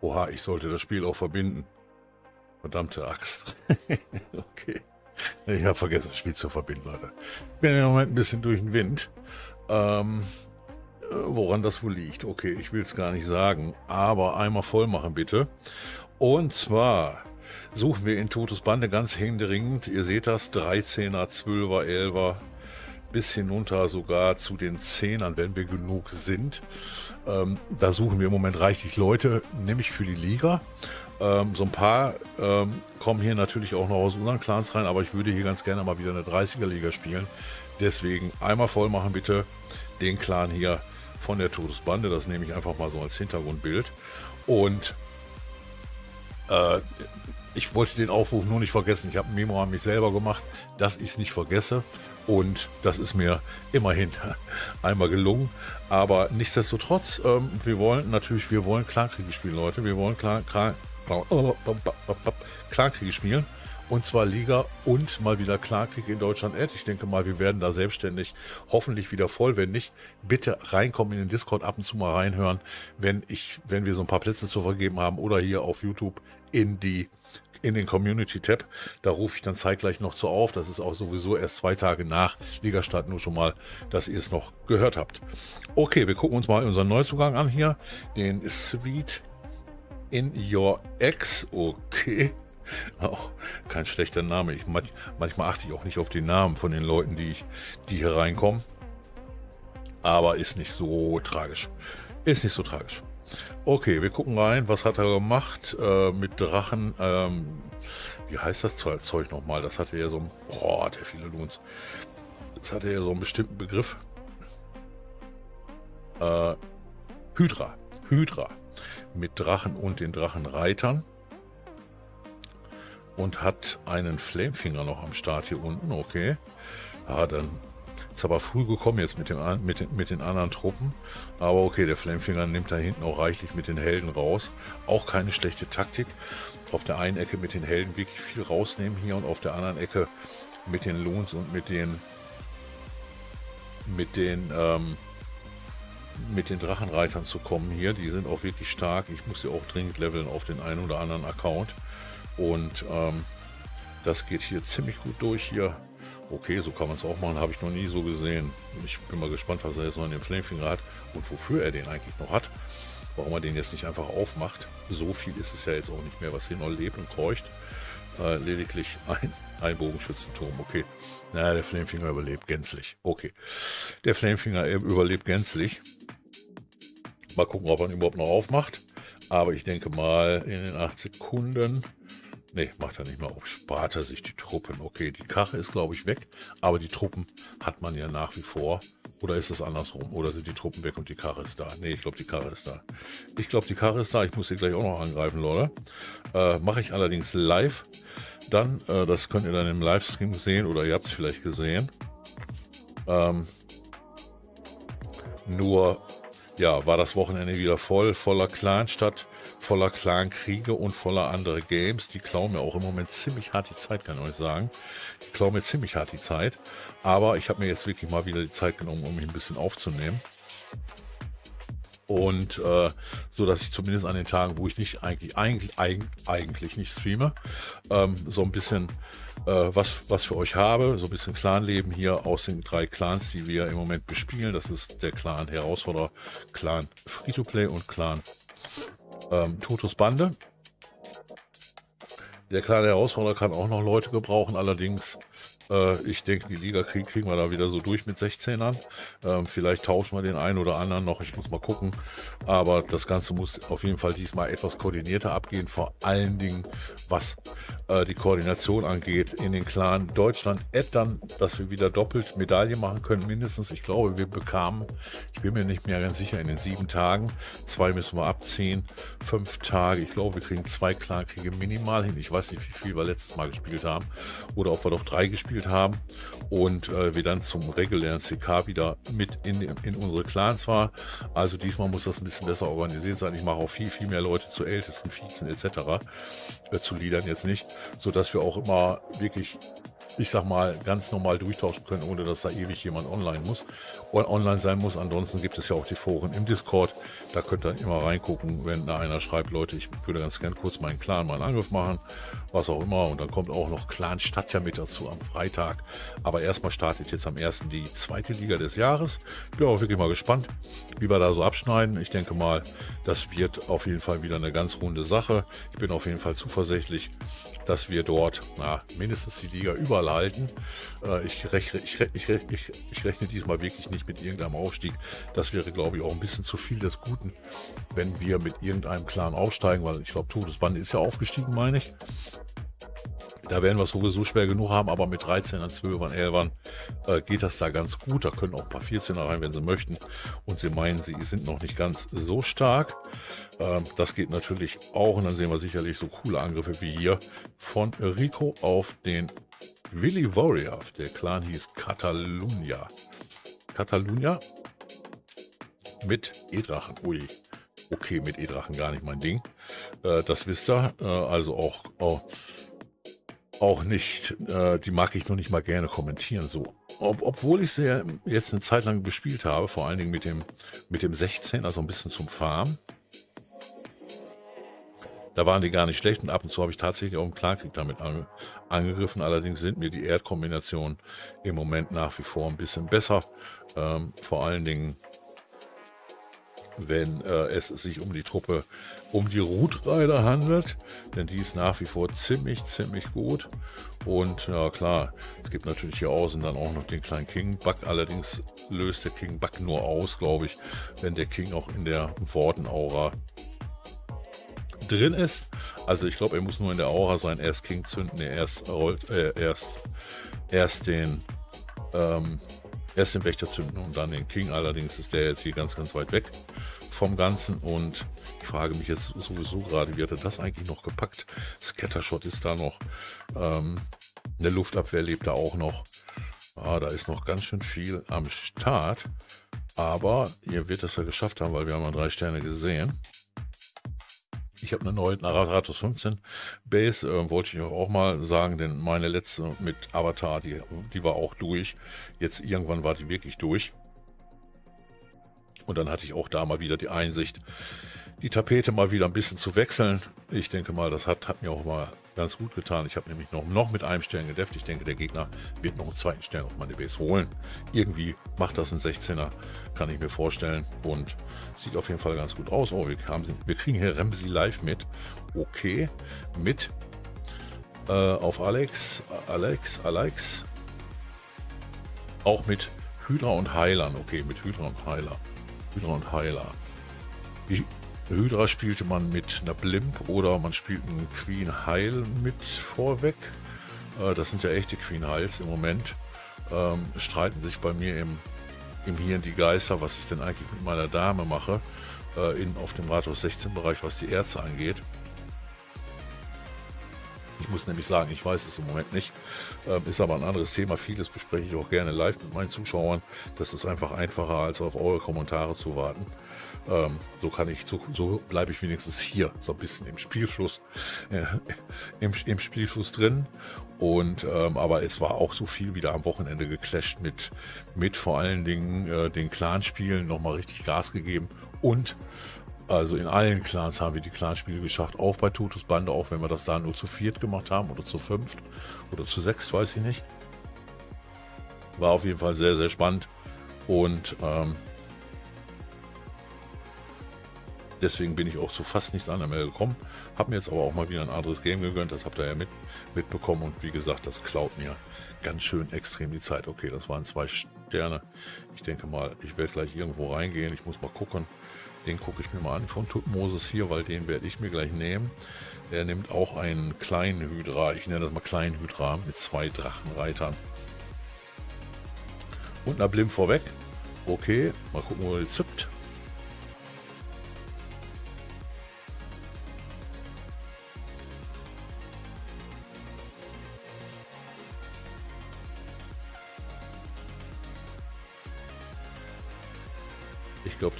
Oha, ich sollte das Spiel auch verbinden. Verdammte Axt. okay. Ich habe vergessen, das Spiel zu verbinden, Leute. Ich bin im Moment ein bisschen durch den Wind. Ähm, äh, woran das wohl liegt. Okay, ich will es gar nicht sagen. Aber einmal voll machen, bitte. Und zwar suchen wir in Totus Bande ganz händeringend. Ihr seht das, 13er, 12er, 11er, bis hinunter sogar zu den Zehnern, wenn wir genug sind. Ähm, da suchen wir im Moment reichlich Leute, nämlich für die Liga. Ähm, so ein paar ähm, kommen hier natürlich auch noch aus unseren Clans rein, aber ich würde hier ganz gerne mal wieder eine 30er-Liga spielen. Deswegen einmal voll machen bitte den Clan hier von der Todesbande. Das nehme ich einfach mal so als Hintergrundbild. Und äh, ich wollte den Aufruf nur nicht vergessen. Ich habe ein Memo an mich selber gemacht, dass ich es nicht vergesse. Und das ist mir immerhin einmal gelungen. Aber nichtsdestotrotz, ähm, wir wollen natürlich, wir wollen Klarkriege spielen, Leute. Wir wollen klar, klar, Klarkriege spielen. Und zwar Liga und mal wieder Klarkrieg in Deutschland Ad. Ich denke mal, wir werden da selbstständig hoffentlich wieder voll. Wenn nicht, bitte reinkommen in den Discord, ab und zu mal reinhören, wenn ich, wenn wir so ein paar Plätze zu vergeben haben oder hier auf YouTube in die in den Community-Tab. Da rufe ich dann zeitgleich noch zu auf. Das ist auch sowieso erst zwei Tage nach Ligastart, nur schon mal, dass ihr es noch gehört habt. Okay, wir gucken uns mal unseren Neuzugang an hier. Den Sweet in Your Ex. Okay. Auch kein schlechter Name. Ich, manchmal achte ich auch nicht auf die Namen von den Leuten, die, ich, die hier reinkommen. Aber ist nicht so tragisch. Ist nicht so tragisch. Okay, wir gucken rein. Was hat er gemacht äh, mit Drachen? Ähm, wie heißt das Zeug nochmal? Das hatte ja so ein. Boah, hat er viele Loons. Das hatte ja so einen bestimmten Begriff. Äh, Hydra. Hydra. Mit Drachen und den Drachenreitern. Und hat einen Flamefinger noch am Start hier unten. Okay. Ah, dann ist aber früh gekommen jetzt mit, dem, mit, mit den anderen Truppen. Aber okay, der Flamefinger nimmt da hinten auch reichlich mit den Helden raus. Auch keine schlechte Taktik. Auf der einen Ecke mit den Helden wirklich viel rausnehmen hier und auf der anderen Ecke mit den Loons und mit den mit den ähm, mit den Drachenreitern zu kommen hier. Die sind auch wirklich stark. Ich muss sie auch dringend leveln auf den einen oder anderen Account. Und ähm, das geht hier ziemlich gut durch hier. Okay, so kann man es auch machen, habe ich noch nie so gesehen. Ich bin mal gespannt, was er jetzt noch in dem Flamefinger hat und wofür er den eigentlich noch hat. Warum er den jetzt nicht einfach aufmacht. So viel ist es ja jetzt auch nicht mehr, was hier noch lebt und keucht. Äh, lediglich ein, ein Bogenschützenturm. Okay. Naja, der Flamefinger überlebt gänzlich. Okay. Der Flamefinger überlebt gänzlich. Mal gucken, ob er ihn überhaupt noch aufmacht. Aber ich denke mal, in den 8 Sekunden Nee, macht er nicht mehr auf. Spart er sich die Truppen. Okay, die Kache ist, glaube ich, weg. Aber die Truppen hat man ja nach wie vor. Oder ist es andersrum? Oder sind die Truppen weg und die Karre ist da? Nee, ich glaube, die Karre ist da. Ich glaube, die Karre ist da. Ich muss sie gleich auch noch angreifen, Leute. Äh, Mache ich allerdings live. Dann, äh, das könnt ihr dann im Livestream sehen oder ihr habt es vielleicht gesehen. Ähm, nur, ja, war das Wochenende wieder voll, voller Clanstadt voller Clan-Kriege und voller andere Games. Die klauen mir auch im Moment ziemlich hart die Zeit, kann ich euch sagen. Die klauen mir ziemlich hart die Zeit. Aber ich habe mir jetzt wirklich mal wieder die Zeit genommen, um mich ein bisschen aufzunehmen. Und äh, so dass ich zumindest an den Tagen, wo ich nicht eigentlich, eigentlich, eigentlich nicht streame, ähm, so ein bisschen äh, was, was für euch habe, so ein bisschen Clanleben hier aus den drei Clans, die wir im Moment bespielen. Das ist der Clan Herausforderer, Clan Free-to-Play und Clan ähm, Tutus Bande. Der kleine Herausforderer kann auch noch Leute gebrauchen, allerdings äh, ich denke, die Liga kriegen, kriegen wir da wieder so durch mit 16ern. Ähm, vielleicht tauschen wir den einen oder anderen noch, ich muss mal gucken. Aber das Ganze muss auf jeden Fall diesmal etwas koordinierter abgehen, vor allen Dingen was äh, die Koordination angeht in den Clan Deutschland. Dann, dass wir wieder doppelt Medaille machen können, mindestens. Ich glaube, wir bekamen, ich bin mir nicht mehr ganz sicher, in den sieben Tagen. Zwei müssen wir abziehen, fünf Tage. Ich glaube, wir kriegen zwei Clan-Kriege minimal hin. Ich weiß nicht, wie viel wir letztes Mal gespielt haben oder ob wir doch drei gespielt gespielt haben und äh, wir dann zum regulären CK wieder mit in, in unsere Clans war. Also diesmal muss das ein bisschen besser organisiert sein. Ich mache auch viel, viel mehr Leute zu Ältesten, Vizen etc. Äh, zu Liedern jetzt nicht, sodass wir auch immer wirklich ich sag mal, ganz normal durchtauschen können, ohne dass da ewig jemand online muss online sein muss. Ansonsten gibt es ja auch die Foren im Discord. Da könnt ihr immer reingucken, wenn da einer schreibt, Leute, ich würde ganz gern kurz meinen Clan mal einen Angriff machen, was auch immer. Und dann kommt auch noch Clan Stadt ja mit dazu am Freitag. Aber erstmal startet jetzt am 1. die zweite Liga des Jahres. Bin auch wirklich mal gespannt, wie wir da so abschneiden. Ich denke mal, das wird auf jeden Fall wieder eine ganz runde Sache. Ich bin auf jeden Fall zuversichtlich, dass wir dort na, mindestens die Liga überall halten. Äh, ich, rechne, ich, ich, ich, ich, rechne diesmal wirklich nicht mit irgendeinem Aufstieg. Das wäre, glaube ich, auch ein bisschen zu viel des Guten, wenn wir mit irgendeinem Clan aufsteigen, weil ich glaube, Todesbande ist ja aufgestiegen, meine ich. Da werden wir es sowieso schwer genug haben, aber mit 13ern, 12ern, 11ern äh, geht das da ganz gut. Da können auch ein paar 14er rein, wenn sie möchten. Und sie meinen, sie sind noch nicht ganz so stark. Ähm, das geht natürlich auch. Und dann sehen wir sicherlich so coole Angriffe wie hier von Rico auf den Willy Warrior. Der Clan hieß Catalunya. Catalunya mit E-Drachen. Ui. Okay, mit E-Drachen gar nicht mein Ding. Äh, das wisst ihr. Äh, also auch, auch auch nicht, äh, die mag ich noch nicht mal gerne kommentieren. So. Ob, obwohl ich sie jetzt eine Zeit lang bespielt habe, vor allen Dingen mit dem, mit dem 16, also ein bisschen zum Farm. Da waren die gar nicht schlecht und ab und zu habe ich tatsächlich auch einen Klarkrieg damit an, angegriffen. Allerdings sind mir die Erdkombinationen im Moment nach wie vor ein bisschen besser. Ähm, vor allen Dingen wenn äh, es sich um die Truppe, um die Root-Rider handelt, denn die ist nach wie vor ziemlich, ziemlich gut. Und ja klar, es gibt natürlich hier außen dann auch noch den kleinen King Bug. Allerdings löst der King Bug nur aus, glaube ich, wenn der King auch in der Worten-Aura drin ist. Also ich glaube, er muss nur in der Aura sein. Erst King zünden, er erst, äh, erst, erst den ähm, erst den Wächter zünden und dann den King. Allerdings ist der jetzt hier ganz, ganz weit weg vom Ganzen und ich frage mich jetzt sowieso gerade, wie hat er das eigentlich noch gepackt? Scattershot ist da noch, ähm, eine Luftabwehr lebt da auch noch. Ah, da ist noch ganz schön viel am Start, aber ihr wird das ja geschafft haben, weil wir haben ja drei Sterne gesehen. Ich habe eine neue Narratus 15 Base, äh, wollte ich auch mal sagen, denn meine letzte mit Avatar, die, die war auch durch. Jetzt irgendwann war die wirklich durch. Und dann hatte ich auch da mal wieder die Einsicht, die Tapete mal wieder ein bisschen zu wechseln. Ich denke mal, das hat, hat mir auch mal ganz gut getan. Ich habe nämlich noch, noch mit einem Stern gedefft. Ich denke, der Gegner wird noch einen zweiten Stern auf meine Base holen. Irgendwie macht das ein 16er, kann ich mir vorstellen. Und sieht auf jeden Fall ganz gut aus. Oh, wir, haben, wir kriegen hier Ramsey live mit. Okay, mit äh, auf Alex, Alex, Alex. Auch mit Hydra und Heilern. Okay, mit Hydra und Heiler. Hydra und Heiler. Die Hydra spielte man mit einer Blimp oder man spielt einen Queen Heil mit vorweg. Äh, das sind ja echte Queen Heils im Moment. Ähm, streiten sich bei mir im, im Hirn die Geister, was ich denn eigentlich mit meiner Dame mache, äh, in, auf dem Rathaus 16 Bereich, was die Ärzte angeht. Ich muss nämlich sagen, ich weiß es im Moment nicht. Ähm, ist aber ein anderes Thema. Vieles bespreche ich auch gerne live mit meinen Zuschauern. Das ist einfach einfacher, als auf eure Kommentare zu warten. Ähm, so kann ich, so, so bleibe ich wenigstens hier, so ein bisschen im Spielfluss, äh, im, im Spielfluss drin. Und ähm, aber es war auch so viel wieder am Wochenende geclasht mit, mit vor allen Dingen äh, den Clanspielen nochmal richtig Gas gegeben und also in allen Clans haben wir die Clanspiele geschafft, auch bei Tutus Bande, auch wenn wir das da nur zu viert gemacht haben oder zu fünft oder zu sechs, weiß ich nicht. War auf jeden Fall sehr, sehr spannend und ähm, deswegen bin ich auch zu fast nichts anderem mehr gekommen. Habe mir jetzt aber auch mal wieder ein anderes Game gegönnt, das habt ihr ja mit, mitbekommen und wie gesagt, das klaut mir ganz schön extrem die Zeit. Okay, das waren zwei Sterne. Ich denke mal, ich werde gleich irgendwo reingehen, ich muss mal gucken. Den gucke ich mir mal an von Tutmosis hier, weil den werde ich mir gleich nehmen. Er nimmt auch einen kleinen Hydra, ich nenne das mal kleinen Hydra, mit zwei Drachenreitern. Und einer Blim vorweg. Okay, mal gucken, wo er zippt.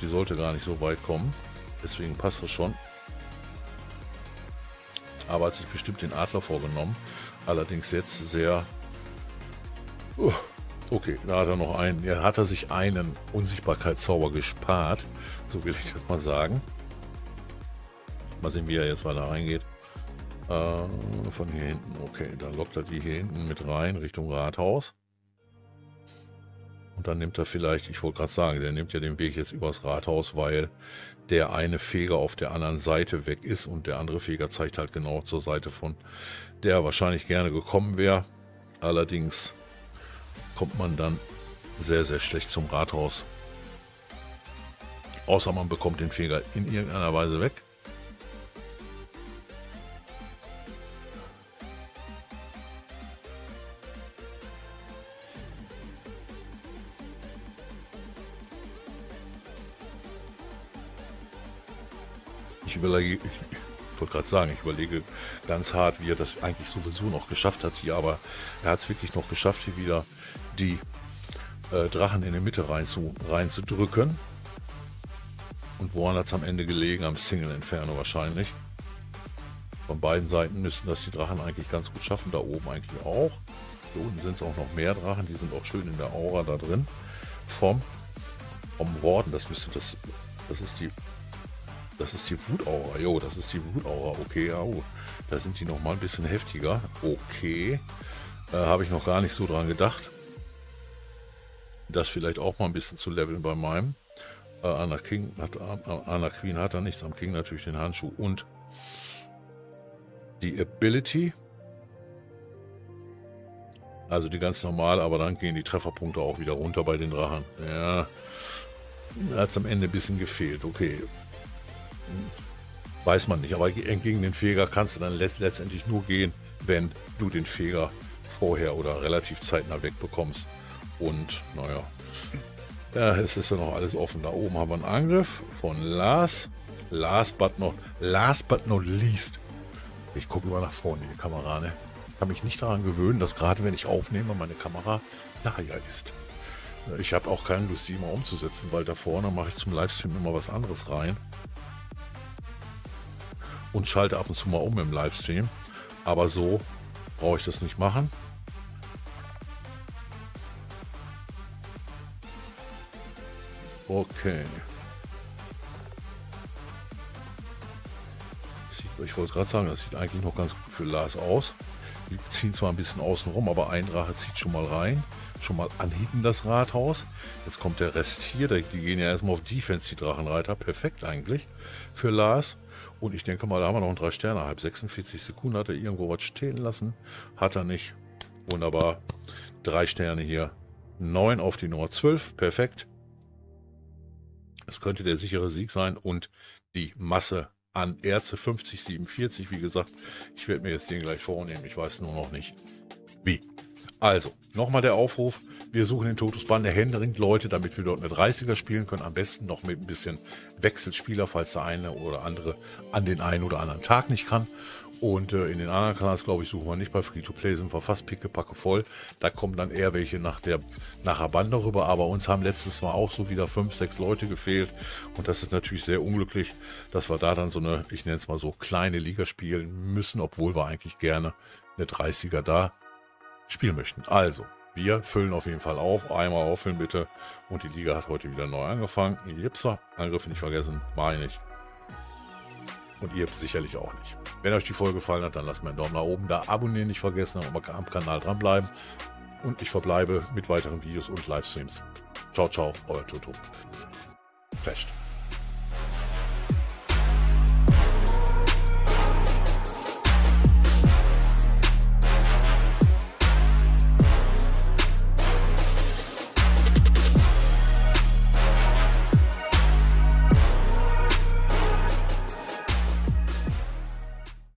Die sollte gar nicht so weit kommen. Deswegen passt das schon. Aber hat sich bestimmt den Adler vorgenommen. Allerdings jetzt sehr Okay, da hat er noch einen. Ja, hat er sich einen Unsichtbarkeitszauber gespart. So will ich das mal sagen. Mal sehen, wie er jetzt weiter reingeht. Äh, von hier hinten. Okay, da lockt er die hier hinten mit rein Richtung Rathaus. Und dann nimmt er vielleicht, ich wollte gerade sagen, der nimmt ja den Weg jetzt übers Rathaus, weil der eine Feger auf der anderen Seite weg ist und der andere Feger zeigt halt genau zur Seite von der er wahrscheinlich gerne gekommen wäre. Allerdings kommt man dann sehr, sehr schlecht zum Rathaus. Außer man bekommt den Feger in irgendeiner Weise weg. Ich überlege, ich wollte gerade sagen, ich überlege ganz hart, wie er das eigentlich sowieso noch geschafft hat hier, aber er hat es wirklich noch geschafft, hier wieder die äh, Drachen in die Mitte rein zu, reinzudrücken. Und woran hat es am Ende gelegen? Am Single Inferno wahrscheinlich. Von beiden Seiten müssten das die Drachen eigentlich ganz gut schaffen. Da oben eigentlich auch. Hier unten sind es auch noch mehr Drachen. Die sind auch schön in der Aura da drin. Vom, vom Warden, das müsste das. Das ist die das ist die Wutaura. Jo, das ist die Wutaura. Okay, oh. Da sind die noch mal ein bisschen heftiger. Okay. Äh, Habe ich noch gar nicht so dran gedacht. Das vielleicht auch mal ein bisschen zu leveln bei meinem. Äh, Anna, King hat, äh, Anna Queen hat da nichts. Am King natürlich den Handschuh. Und die Ability. Also die ganz normal, aber dann gehen die Trefferpunkte auch wieder runter bei den Drachen. Ja, hat es am Ende ein bisschen gefehlt. Okay, weiß man nicht. Aber gegen den Feger kannst du dann letztendlich nur gehen, wenn du den Feger vorher oder relativ zeitnah wegbekommst. Und naja, ja, es ist ja noch alles offen. Da oben haben wir einen Angriff von Lars. Last but not, last but not least. Ich gucke immer nach vorne in die Kamera. Ne? Ich kann mich nicht daran gewöhnen, dass gerade wenn ich aufnehme, meine Kamera daher ist. Ich habe auch keine Lust, die immer umzusetzen, weil da vorne mache ich zum Livestream immer was anderes rein und schalte ab und zu mal um im Livestream. Aber so brauche ich das nicht machen. Okay. ich wollte gerade sagen, das sieht eigentlich noch ganz gut für Lars aus. Die ziehen zwar ein bisschen außen rum, aber ein Drache zieht schon mal rein. Schon mal anhieben das Rathaus. Jetzt kommt der Rest hier. Die gehen ja erstmal auf Defense, die Drachenreiter. Perfekt eigentlich für Lars. Und ich denke mal, da haben wir noch einen 3 Sterne. Halb 46 Sekunden hat er irgendwo was stehen lassen. Hat er nicht. Wunderbar. Drei Sterne hier. 9 auf die Nummer 12. Perfekt. Es könnte der sichere Sieg sein. Und die Masse an Erze 50, 47. Wie gesagt, ich werde mir jetzt den gleich vornehmen. Ich weiß nur noch nicht, wie. Also, nochmal der Aufruf. Wir suchen den Totusbahn der Händering Leute, damit wir dort eine 30er spielen können. Am besten noch mit ein bisschen Wechselspieler, falls der eine oder andere an den einen oder anderen Tag nicht kann. Und äh, in den anderen Kanals, glaube ich, suchen wir nicht. Bei Free-to-Play sind wir fast pickepacke voll. Da kommen dann eher welche nach der nachher Band darüber. Aber uns haben letztes Mal auch so wieder fünf, sechs Leute gefehlt. Und das ist natürlich sehr unglücklich, dass wir da dann so eine, ich nenne es mal so, kleine Liga spielen müssen, obwohl wir eigentlich gerne eine 30er da spielen möchten. Also, wir füllen auf jeden Fall auf. Einmal auffüllen bitte. Und die Liga hat heute wieder neu angefangen. Jipsa, Angriffe nicht vergessen. Mach ich nicht. Und ihr sicherlich auch nicht. Wenn euch die Folge gefallen hat, dann lasst mir einen Daumen nach oben da. Abonnieren nicht vergessen, am Kanal dranbleiben. Und ich verbleibe mit weiteren Videos und Livestreams. Ciao, ciao, euer Toto. Fest.